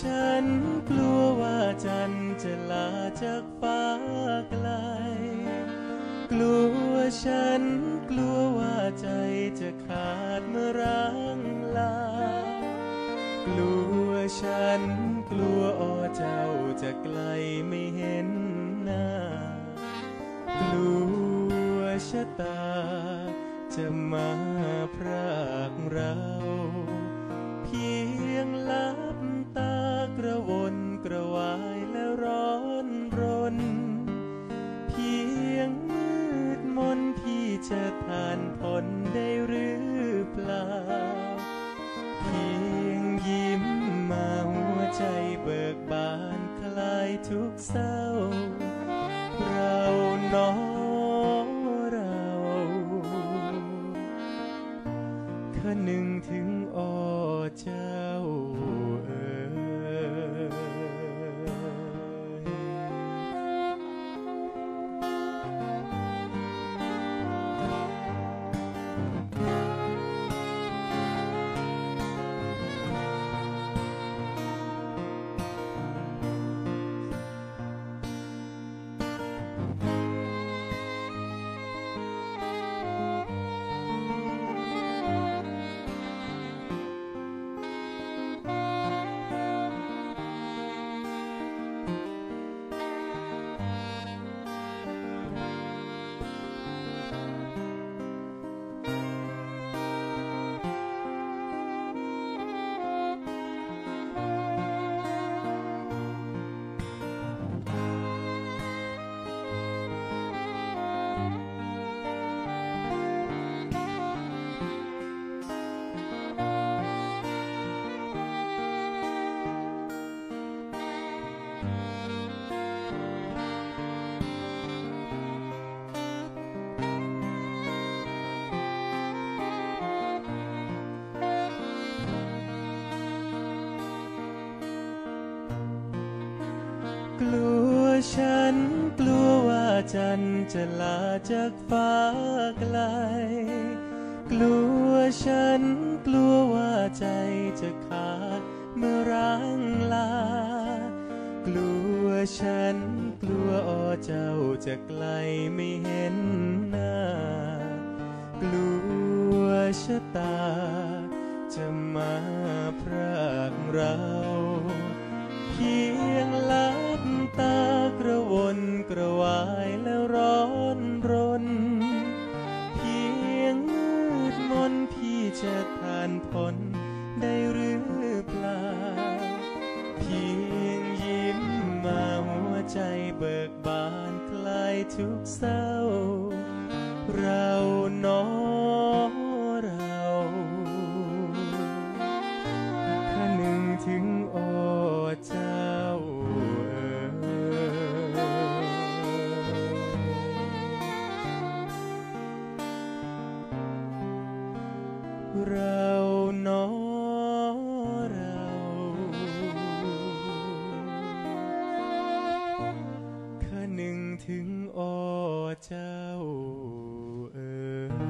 ฉันกลัวว่าจันจะลาจากฟ้าไกล กลัวฉันกลัวว่าใจจะขาดเมื่อร้างลา กลัวฉันกลัวอ้อเจ้าจะไกลไม่เห็นหน้า กลัวชะตาจะมาพรากเรา ระวนกระวายและร้อนรน เพียงมืดมนที่จะทานทนได้หรือเปล่า เพียงยิ้มมาหัวใจเบิกบานคลายทุกเศร้า เราน้อเราคนึงถึงอ้อเจ้าเอ๋ย ลัวฉันกลัวว่าจันจะลาจากฟ้าไกล กลัวฉันกลัวว่าใจจะขาดเมื่อร้างลา กลัวฉันกลัวอ้อเจ้าจะไกลไม่เห็นหน้า กลัวชะตา จะมาพรากเราเพียง กระวายและร้อนรน เพียงมืดมนพี่จะทานพ้นได้หรือเปล่า เพียงยิ้มมาหัวใจเบิกบานคลายทุกเศร้า เราเน้อเราคนึงถึงอ้อเจ้าเอ๋ย